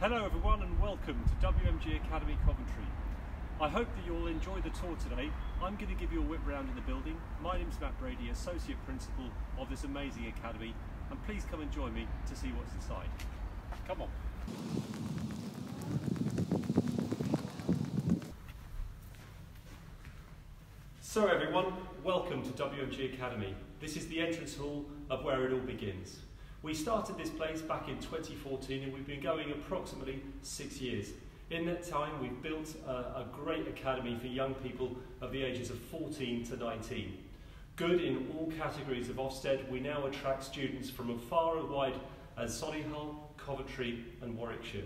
Hello everyone and welcome to WMG Academy Coventry. I hope that you'll enjoy the tour today. I'm going to give you a whip round in the building. My name's Matt Brady, Associate Principal of this amazing academy and please come and join me to see what's inside. Come on. So everyone, welcome to WMG Academy. This is the entrance hall of where it all begins. We started this place back in 2014 and we've been going approximately six years. In that time, we've built a, a, great academy for young people of the ages of 14 to 19. Good in all categories of Ofsted, we now attract students from as far and wide as Solihull, Coventry and Warwickshire.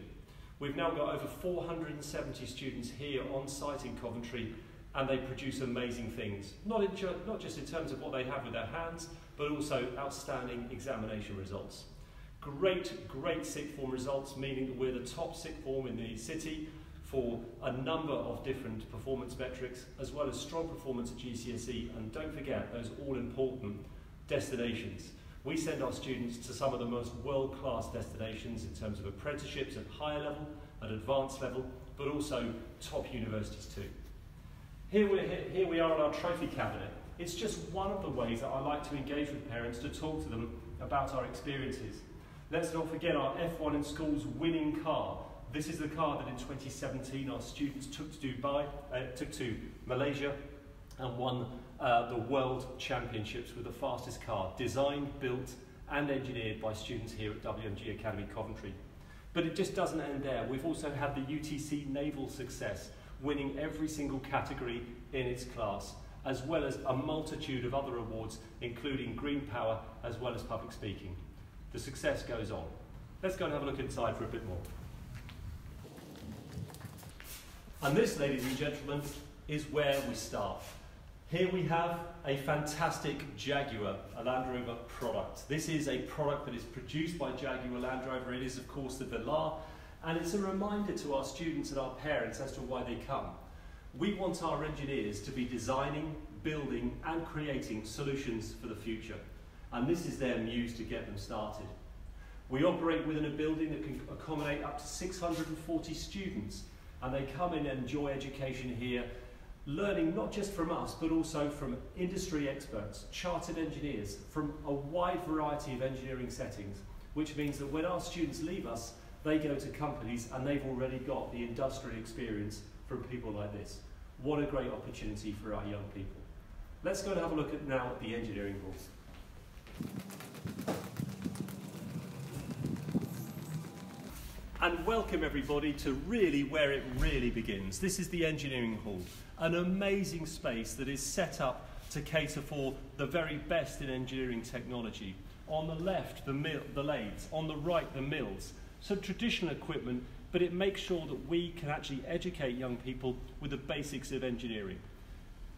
We've now got over 470 students here on site in Coventry and they produce amazing things. Not, in, not just in terms of what they have with their hands, but also outstanding examination results. Great, great sixth form results, meaning that we're the top sixth form in the city for a number of different performance metrics, as well as strong performance at GCSE, and don't forget those all-important destinations. We send our students to some of the most world-class destinations in terms of apprenticeships at higher level, at advanced level, but also top universities too. Here, we here we are on our trophy cabinet. It's just one of the ways that I like to engage with parents to talk to them about our experiences. Let's not forget our F1 in Schools winning car. This is the car that in 2017 our students took to Dubai, uh, took to Malaysia and won uh, the World Championships with the fastest car, designed, built and engineered by students here at WMG Academy Coventry. But it just doesn't end there. We've also had the UTC Naval success, winning every single category in its class, as well as a multitude of other awards, including Green Power, as well as public speaking. The success goes on. Let's go and have a look inside for a bit more. And this, ladies and gentlemen, is where we start. Here we have a fantastic Jaguar, a Land Rover product. This is a product that is produced by Jaguar Land Rover. It is, of course, the Velar, and it's a reminder to our students and our parents as to why they come. We want our engineers to be designing, building and creating solutions for the future. And this is their muse to get them started. We operate within a building that can accommodate up to 640 students and they come in and enjoy education here, learning not just from us but also from industry experts, chartered engineers, from a wide variety of engineering settings, which means that when our students leave us, they go to companies and they've already got the industrial experience from people like this. What a great opportunity for our young people. Let's go and have a look at now the engineering hall. And welcome everybody to really where it really begins. This is the engineering hall, an amazing space that is set up to cater for the very best in engineering technology. On the left, the, mill, the lathes, on the right, the mills, some traditional equipment, but it makes sure that we can actually educate young people with the basics of engineering.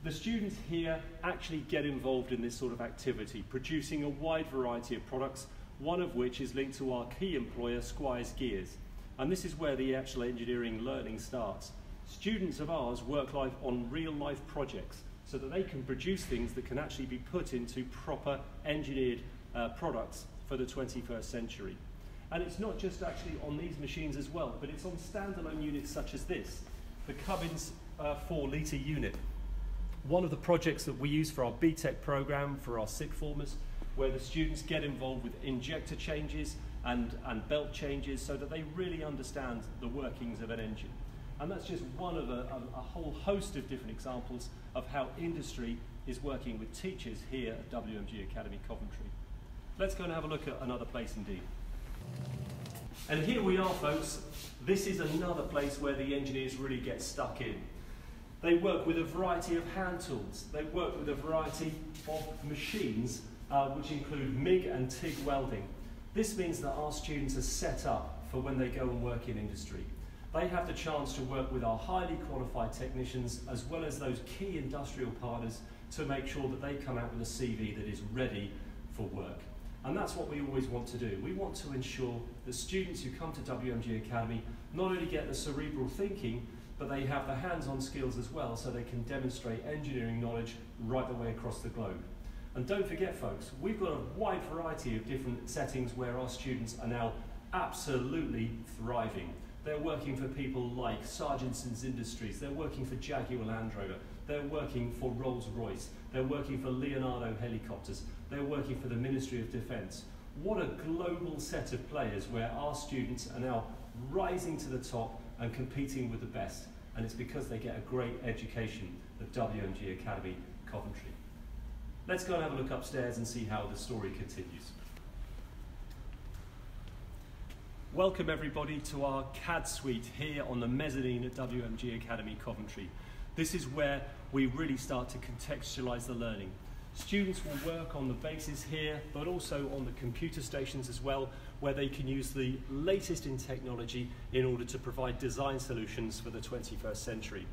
The students here actually get involved in this sort of activity, producing a wide variety of products, one of which is linked to our key employer, Squires Gears. And this is where the actual engineering learning starts. Students of ours work life on real life projects so that they can produce things that can actually be put into proper engineered uh, products for the 21st century. And it's not just actually on these machines as well, but it's on standalone units such as this, the Cummins uh, 4 litre unit. One of the projects that we use for our BTEC program, for our sixth formers, where the students get involved with injector changes and, and belt changes so that they really understand the workings of an engine. And that's just one of a, a, a whole host of different examples of how industry is working with teachers here at WMG Academy Coventry. Let's go and have a look at another place indeed. And here we are, folks. This is another place where the engineers really get stuck in. They work with a variety of hand tools. They work with a variety of machines, uh, which include MIG and TIG welding. This means that our students are set up for when they go and work in industry. They have the chance to work with our highly qualified technicians as well as those key industrial partners to make sure that they come out with a CV that is ready for work. And that's what we always want to do. We want to ensure that students who come to WMG Academy not only get the cerebral thinking, but they have the hands-on skills as well so they can demonstrate engineering knowledge right the way across the globe. And don't forget folks, we've got a wide variety of different settings where our students are now absolutely thriving. They're working for people like Sarginsons Industries, they're working for Jaguar Land Rover, they're working for Rolls-Royce, they're working for Leonardo Helicopters, they're working for the Ministry of Defence. What a global set of players where our students are now rising to the top and competing with the best. And it's because they get a great education at WMG Academy, Coventry. Let's go and have a look upstairs and see how the story continues. Welcome everybody to our CAD suite here on the mezzanine at WMG Academy Coventry. This is where we really start to contextualize the learning. Students will work on the bases here, but also on the computer stations as well, where they can use the latest in technology in order to provide design solutions for the 21st century.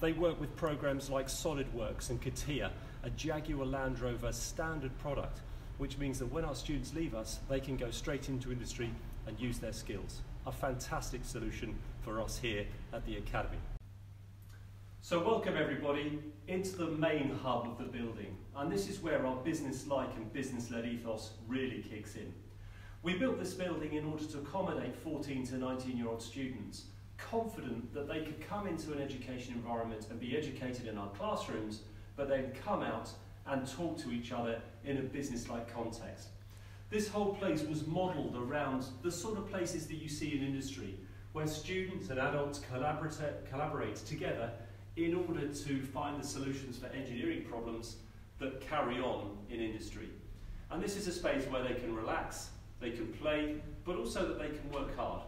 They work with programs like SolidWorks and CATIA, a Jaguar Land Rover standard product, which means that when our students leave us, they can go straight into industry and use their skills. A fantastic solution for us here at the Academy. So welcome everybody into the main hub of the building. And this is where our business-like and business-led ethos really kicks in. We built this building in order to accommodate 14 to 19 year old students, confident that they could come into an education environment and be educated in our classrooms, but then come out and talk to each other in a business-like context. This whole place was modelled around the sort of places that you see in industry, where students and adults collaborate, collaborate together in order to find the solutions for engineering problems that carry on in industry. And this is a space where they can relax, they can play, but also that they can work hard,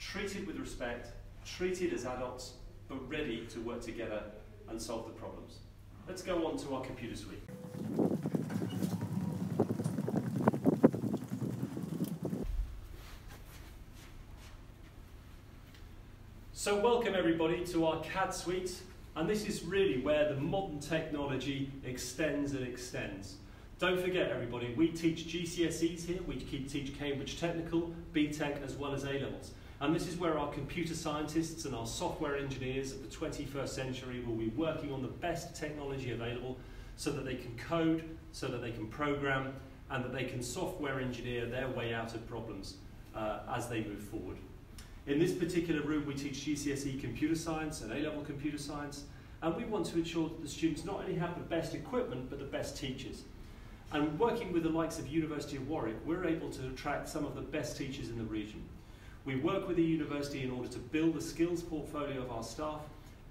treated with respect, treated as adults, but ready to work together and solve the problems. Let's go on to our computer suite. So welcome everybody to our CAD suite and this is really where the modern technology extends and extends. Don't forget everybody, we teach GCSEs here, we teach Cambridge Technical, BTEC as well as A-levels. And this is where our computer scientists and our software engineers of the 21st century will be working on the best technology available so that they can code, so that they can program, and that they can software engineer their way out of problems uh, as they move forward. In this particular room, we teach GCSE computer science and A-level computer science, and we want to ensure that the students not only have the best equipment, but the best teachers. And working with the likes of University of Warwick, we're able to attract some of the best teachers in the region. We work with the university in order to build the skills portfolio of our staff,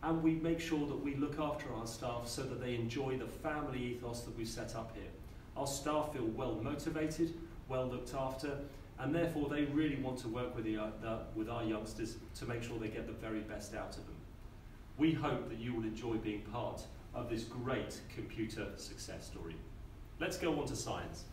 and we make sure that we look after our staff so that they enjoy the family ethos that we've set up here. Our staff feel well motivated, well looked after, and therefore they really want to work with, the, uh, the, with our youngsters to make sure they get the very best out of them. We hope that you will enjoy being part of this great computer success story. Let's go on to science.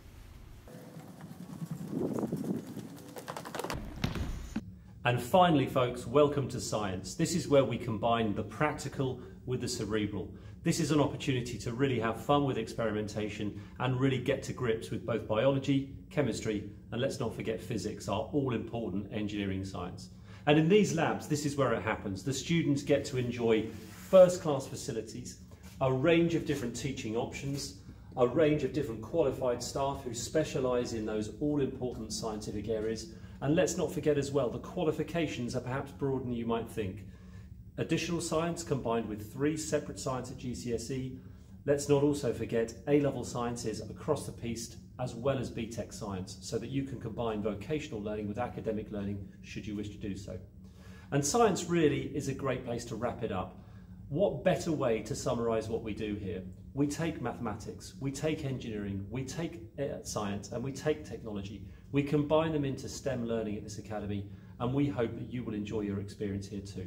And finally, folks, welcome to science. This is where we combine the practical with the cerebral. This is an opportunity to really have fun with experimentation and really get to grips with both biology, chemistry, and let's not forget physics, our all important engineering science. And in these labs, this is where it happens. The students get to enjoy first class facilities, a range of different teaching options, a range of different qualified staff who specialise in those all important scientific areas. And let's not forget as well, the qualifications are perhaps broader than you might think. Additional science combined with three separate science at GCSE. Let's not also forget A-level sciences across the piece as well as BTEC science so that you can combine vocational learning with academic learning should you wish to do so. And science really is a great place to wrap it up. What better way to summarise what we do here? We take mathematics, we take engineering, we take uh, science and we take technology. We combine them into STEM learning at this academy and we hope that you will enjoy your experience here too.